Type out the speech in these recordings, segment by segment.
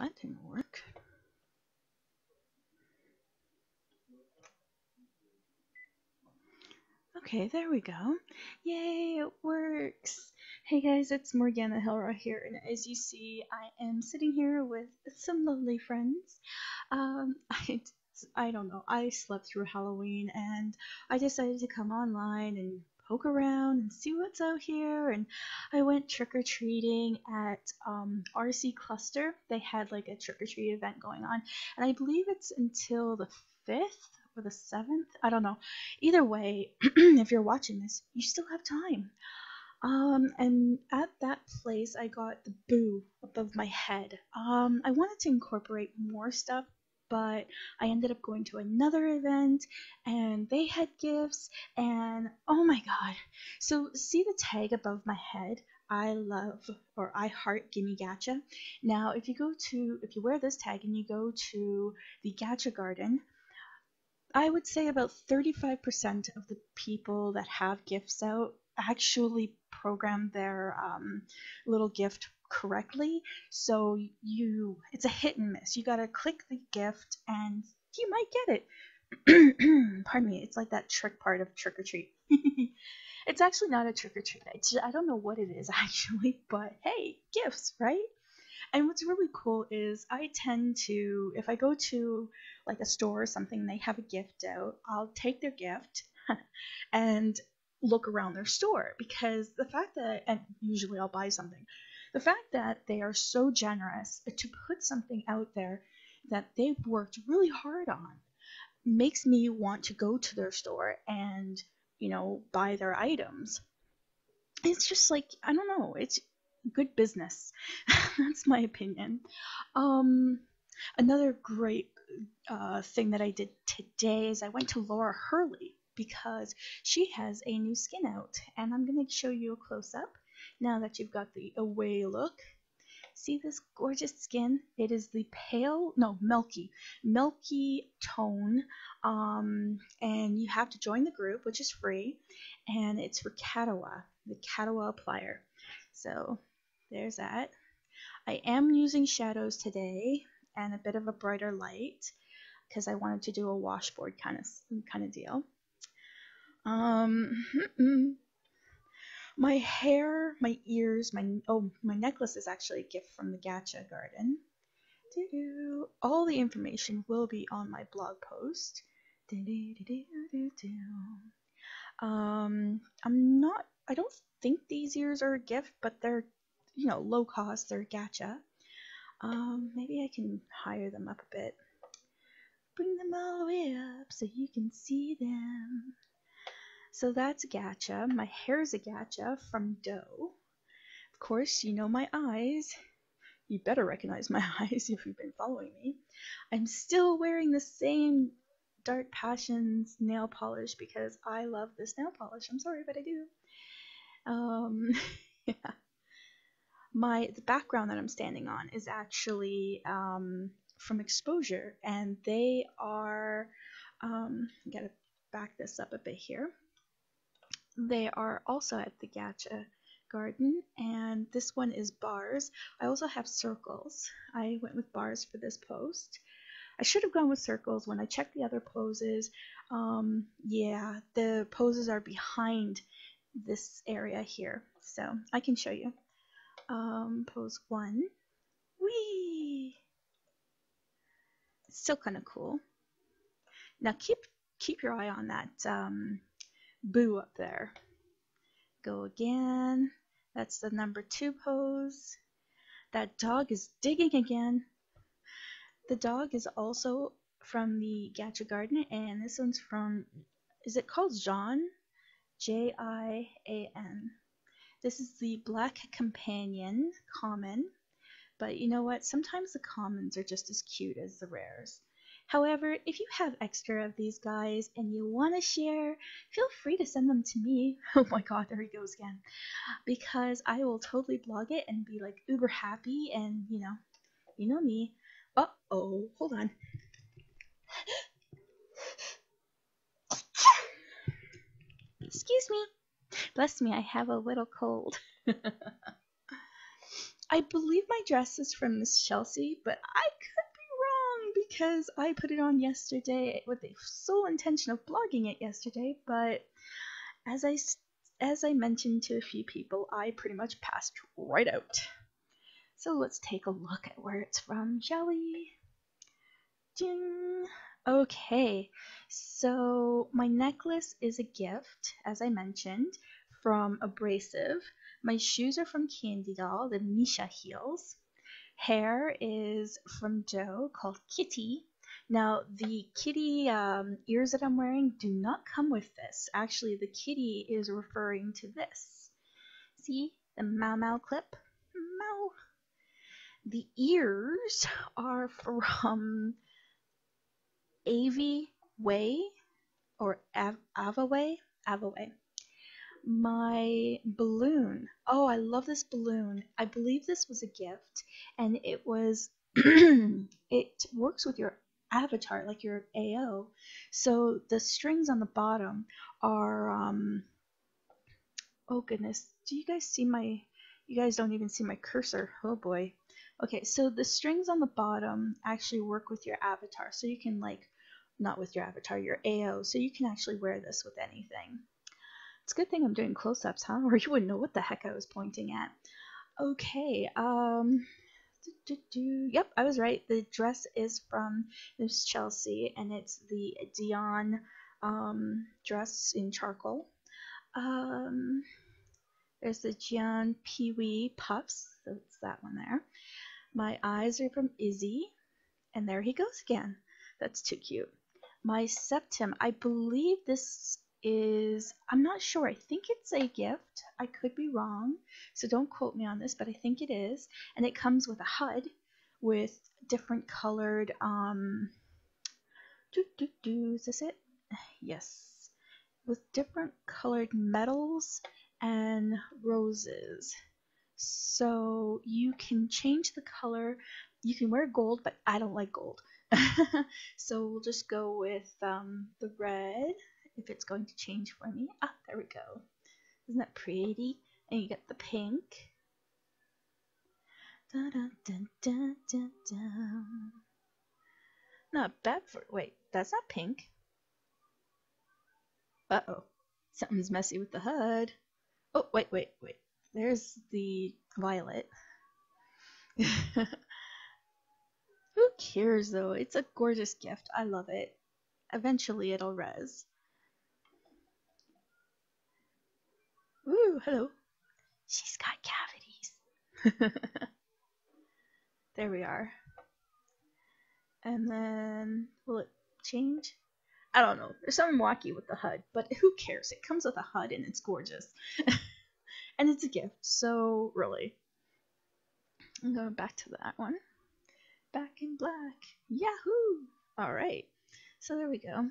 that didn't work. Okay, there we go. Yay, it works. Hey guys, it's Morgana Hilra here, and as you see, I am sitting here with some lovely friends. Um, I, I don't know, I slept through Halloween, and I decided to come online and poke around and see what's out here. And I went trick or treating at um, RC Cluster. They had like a trick or treat event going on, and I believe it's until the 5th or the 7th. I don't know. Either way, if you're watching this, you still have time. Um, and at that place, I got the boo above my head. Um, I wanted to incorporate more stuff, but I ended up going to another event and they had gifts and oh my god. So see the tag above my head? I love or I heart Gimme Gacha. Now, if you go to if you wear this tag and you go to the Gacha Garden, I would say about 35% of the people that have gifts out actually program their um, little gift correctly. So you, it's a hit and miss. You gotta click the gift and you might get it. Pardon me. It's like that trick part of trick or treat. it's actually not a trick or treat. I don't know what it is actually, but hey, gifts, right? And what's really cool is I tend to, if I go to like a store or something, they have a gift out, I'll take their gift and look around their store because the fact that, and usually I'll buy something, the fact that they are so generous to put something out there that they've worked really hard on makes me want to go to their store and, you know, buy their items. It's just like, I don't know, it's good business. That's my opinion. Um, another great uh, thing that I did today is I went to Laura Hurley because she has a new skin out, and I'm going to show you a close up now that you've got the away look. See this gorgeous skin? It is the pale, no, milky, milky tone. Um, and you have to join the group, which is free, and it's for Catwa, the Catwa applier. So there's that. I am using shadows today and a bit of a brighter light because I wanted to do a washboard kind of kind of deal. Um, my hair, my ears, my oh my necklace is actually a gift from the Gacha Garden. All the information will be on my blog post. Um, I'm not. I don't think these ears are a gift, but they're you know, low cost, they're gacha. Um, maybe I can hire them up a bit. Bring them all the way up so you can see them. So that's gacha. My hair's a gacha from Doe. Of course, you know my eyes. You better recognize my eyes if you've been following me. I'm still wearing the same Dark Passions nail polish because I love this nail polish. I'm sorry, but I do. Um, yeah my the background that I'm standing on is actually um, from Exposure, and they are. Um, gotta back this up a bit here. They are also at the Gacha Garden, and this one is bars. I also have circles. I went with bars for this post. I should have gone with circles when I checked the other poses. Um, yeah, the poses are behind this area here, so I can show you um, pose one. Whee! Still kind of cool. Now keep keep your eye on that um, boo up there. Go again. That's the number two pose. That dog is digging again. The dog is also from the Gacha Garden, and this one's from, is it called Jean? J I A N. This is the Black Companion common, but you know what? Sometimes the commons are just as cute as the rares. However, if you have extra of these guys and you want to share, feel free to send them to me. Oh my god, there he goes again. Because I will totally blog it and be like uber happy and, you know, you know me. Uh-oh, hold on. Excuse me. Bless me, I have a little cold. I believe my dress is from Miss Chelsea, but I could because I put it on yesterday with the sole intention of blogging it yesterday. But as I as I mentioned to a few people, I pretty much passed right out. So let's take a look at where it's from, shall we? Ding. Okay, so my necklace is a gift, as I mentioned, from Abrasive. My shoes are from Candy Doll, the Misha heels. Hair is from Doe called Kitty. Now, the kitty um, ears that I'm wearing do not come with this. Actually, the kitty is referring to this. See the Mau Mau clip? Mau. The ears are from Avi Way or Av- Avaway. Avaway. My balloon. Oh, I love this balloon. I believe this was a gift, and it was. it works with your avatar, like your AO. So the strings on the bottom are. Um, oh goodness, do you guys see my? You guys don't even see my cursor. Oh boy. Okay, so the strings on the bottom actually work with your avatar. So you can like, not with your avatar, your AO. So you can actually wear this with anything. It's a good thing I'm doing close-ups, huh? Or you wouldn't know what the heck I was pointing at. Okay, um, do, do, do. Yep, I was right. The dress is from Miss Chelsea, and it's the Dion um, dress in charcoal. Um, there's the Jian Pee Wee puffs. So it's that one there. My eyes are from Izzy. And there he goes again. That's too cute. My septum, I believe this is, I'm not sure. I think it's a gift. I could be wrong. So don't quote me on this, but I think it is. And it comes with a HUD with different colored, um, do, do, do, is this it? Yes. With different colored metals and roses. So you can change the color. You can wear gold, but I don't like gold. so we'll just go with um, the red if it's going to change for me. Ah, there we go. Isn't that pretty? And you get the pink. Da, da, da. Not bad for. Wait, that's not pink. Uh oh. Something's messy with the HUD. Oh, wait, wait, wait. There's the violet. Who cares though? It's a gorgeous gift. I love it. Eventually it'll res. Ooh, hello. She's got cavities. there we are. And then, will it change? I don't know. There's something wacky with the HUD, but who cares? It comes with a HUD and it's gorgeous. and it's a gift, so really. I'm going back to that one. Back in black. Yahoo! Alright, so there we go.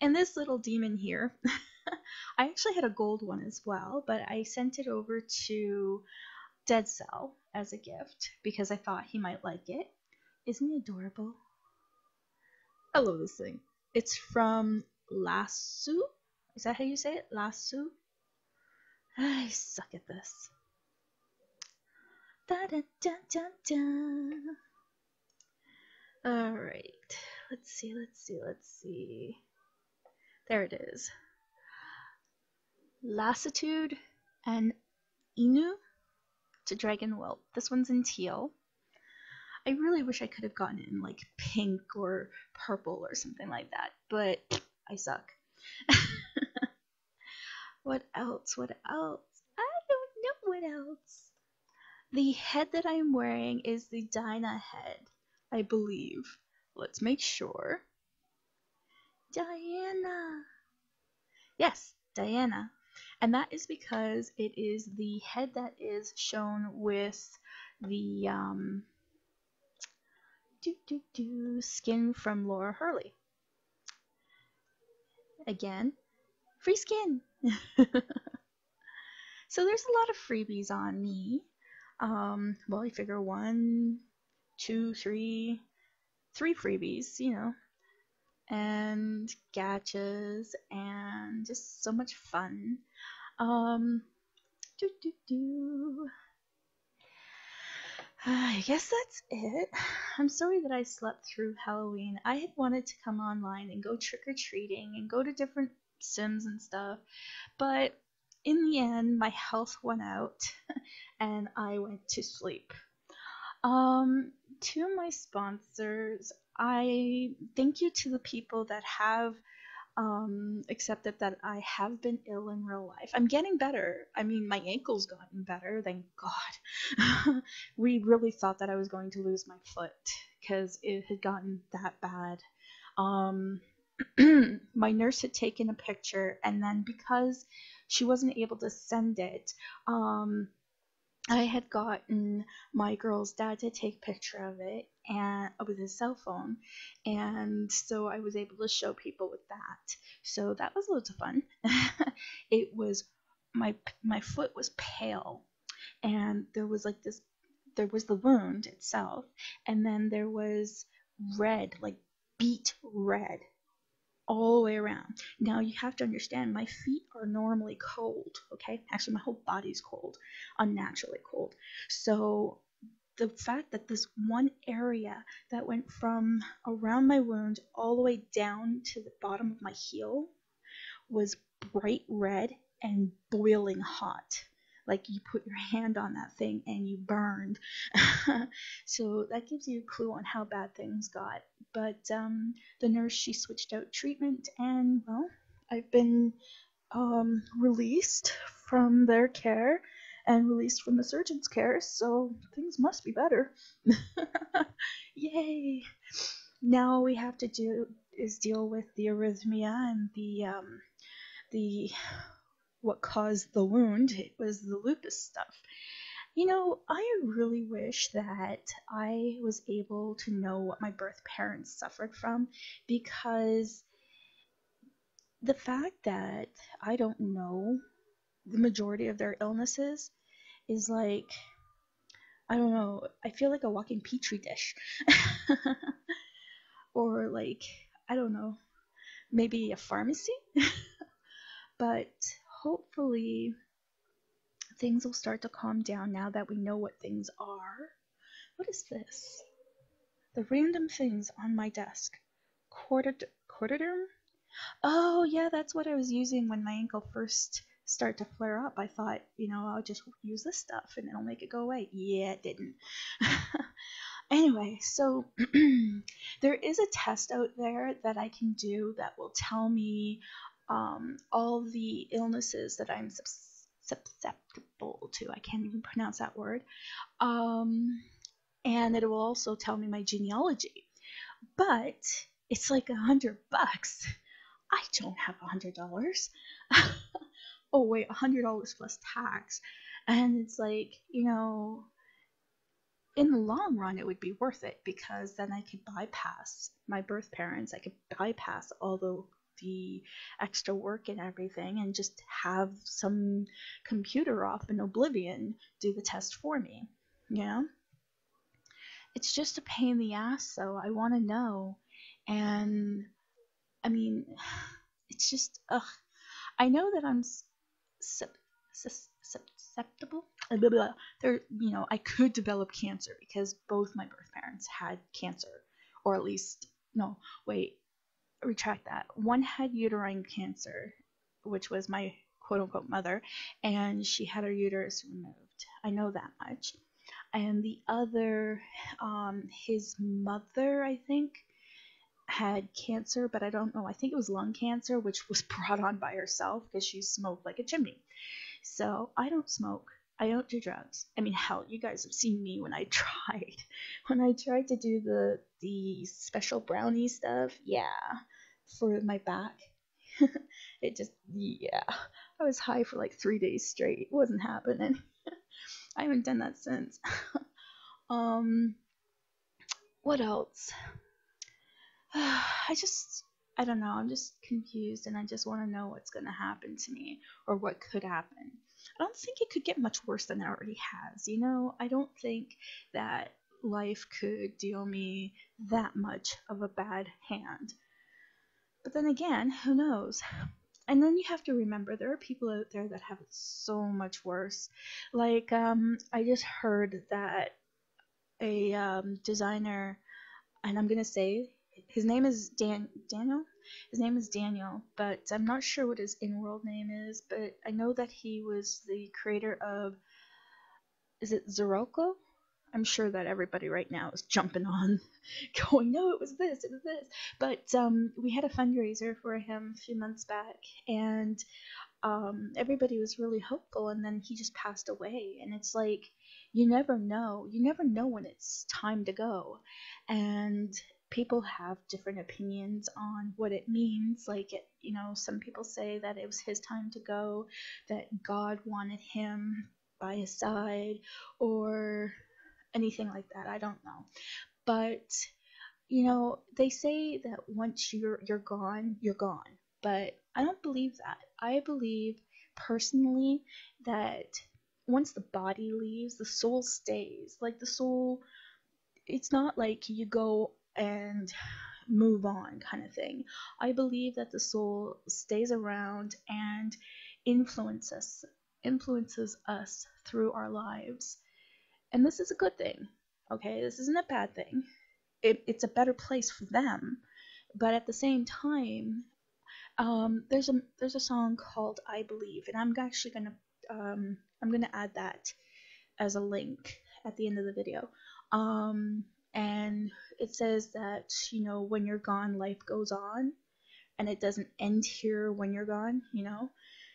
And this little demon here, I actually had a gold one as well, but I sent it over to Dead Cell as a gift because I thought he might like it. Isn't he adorable? I love this thing. It's from Lasso. Is that how you say it? Lasso? I suck at this. Da da da da da. Alright. Let's see, let's see, let's see. There it is. Lassitude and Ennui to Dragon Whelp. This one's in teal. I really wish I could have gotten it in like pink or purple or something like that, but I suck. what else? What else? I don't know what else. The head that I'm wearing is the Dinah head, I believe. Let's make sure. Diana. Yes, Diana. And that is because it is the head that is shown with the um, do, do, do, skin from Laura Hurley. Again, free skin. so there's a lot of freebies on me. Um, well, you figure one, two, three, three freebies, you know, and gachas and just so much fun. Um, do do do. I guess that's it. I'm sorry that I slept through Halloween. I had wanted to come online and go trick or treating and go to different sims and stuff, but in the end, my health went out and I went to sleep. Um, to my sponsors, I thank you to the people that have um, accepted that I have been ill in real life. I'm getting better. I mean, my ankle's gotten better, thank God. we really thought that I was going to lose my foot because it had gotten that bad. Um, my nurse had taken a picture, and then because she wasn't able to send it, um, I had gotten my girl's dad to take a picture of it and uh, with his cell phone, and so I was able to show people with that. So that was loads of fun. it was my my foot was pale, and there was like this. There was the wound itself, and then there was red, like beet red all the way around. Now you have to understand my feet are normally cold, okay? Actually, my whole body's cold, unnaturally cold. So the fact that this one area that went from around my wound all the way down to the bottom of my heel was bright red and boiling hot like you put your hand on that thing and you burned. so that gives you a clue on how bad things got. But um, the nurse, she switched out treatment, and well, I've been um, released from their care and released from the surgeon's care, so things must be better. Yay! Now we have to do is deal with the arrhythmia and the um, the what caused the wound. It was the lupus stuff. You know, I really wish that I was able to know what my birth parents suffered from because the fact that I don't know the majority of their illnesses is like, I don't know, I feel like a walking petri dish. or like, I don't know, maybe a pharmacy. but hopefully things will start to calm down now that we know what things are. What is this? The random things on my desk. Cortiderm? Oh, yeah, that's what I was using when my ankle first started to flare up. I thought, you know, I'll just use this stuff and it'll make it go away. Yeah, it didn't. anyway, so there is a test out there that I can do that will tell me um, all the illnesses that I'm susceptible to. I can't even pronounce that word. Um, and it will also tell me my genealogy. But it's like a hundred bucks. I don't have a hundred dollars. oh wait, a hundred dollars plus tax. And it's like, you know, in the long run, it would be worth it because then I could bypass my birth parents. I could bypass all the the extra work and everything and just have some computer off in oblivion do the test for me you know? It's just a pain in the ass so i want to know. And i mean it's just ugh. I know that i'm susceptible? Blah, blah, there you know i could develop cancer because both my birth parents had cancer or at least no wait retract that. One had uterine cancer, which was my quote unquote mother, and she had her uterus removed. I know that much. And the other, um, his mother, I think, had cancer, but I don't know. I think it was lung cancer, which was brought on by herself because she smoked like a chimney. So I don't smoke. I don't do drugs. I mean, hell, you guys have seen me when I tried. When I tried to do the the special brownie stuff, yeah, for my back. it just, yeah, I was high for like three days straight. It wasn't happening. I haven't done that since. um, what else? I just, I don't know. I'm just confused and I just want to know what's going to happen to me or what could happen. I don't think it could get much worse than it already has. You know, I don't think that life could deal me that much of a bad hand. But then again, who knows? And then you have to remember there are people out there that have it so much worse. Like, um, I just heard that a um, designer, and I'm gonna say his name is Dan Daniel. His name is Daniel, but I'm not sure what his in-world name is. But I know that he was the creator of. Is it Zeroko? I'm sure that everybody right now is jumping on, going, no, it was this, it was this. But um, we had a fundraiser for him a few months back, and um, everybody was really hopeful, and then he just passed away. And it's like, you never know. You never know when it's time to go. And people have different opinions on what it means. Like, it, you know, some people say that it was his time to go, that God wanted him by his side, or anything like that. I don't know. But you know, they say that once you're you're gone, you're gone. But I don't believe that. I believe personally that once the body leaves, the soul stays. Like the soul it's not like you go and move on kind of thing. I believe that the soul stays around and influences influences us through our lives. And this is a good thing. Okay, this isn't a bad thing. It, it's a better place for them. But at the same time, um, there's a there's a song called "I Believe," and I'm actually gonna um, I'm gonna add that as a link at the end of the video. Um, and it says that you know when you're gone, life goes on, and it doesn't end here when you're gone. You know,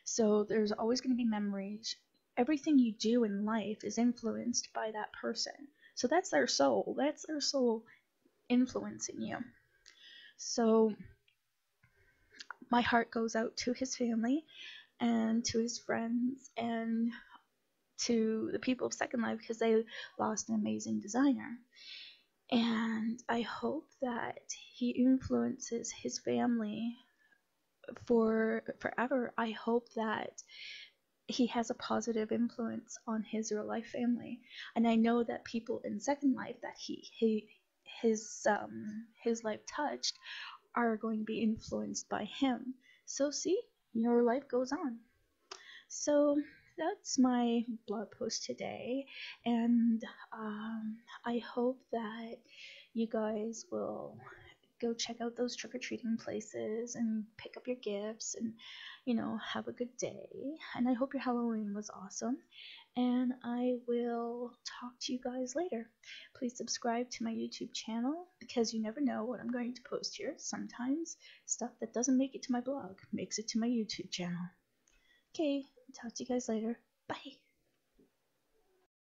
so there's always going to be memories everything you do in life is influenced by that person. So that's their soul. That's their soul influencing you. So my heart goes out to his family and to his friends and to the people of Second Life because they lost an amazing designer. And I hope that he influences his family for forever. I hope that he has a positive influence on his real life family. And I know that people in Second Life that he, he his um his life touched are going to be influenced by him. So see, your life goes on. So that's my blog post today, and um, I hope that you guys will go check out those trick or treating places and pick up your gifts and, you know, have a good day. And I hope your Halloween was awesome. And I will talk to you guys later. Please subscribe to my YouTube channel because you never know what I'm going to post here. Sometimes stuff that doesn't make it to my blog makes it to my YouTube channel. Okay, talk to you guys later. Bye.